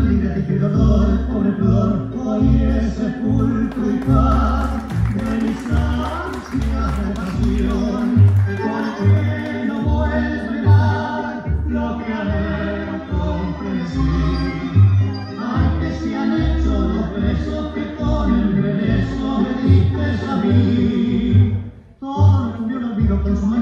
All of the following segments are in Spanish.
libre despirador, pobre flor, hoy es sepulcro y paz de mis ansias de pasión, porque no puedes mirar lo que adentro ofrecí. Antes se han hecho los besos que con el regreso me diste a mí. Todo lo que yo lo miro con su mano.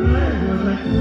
Lembra que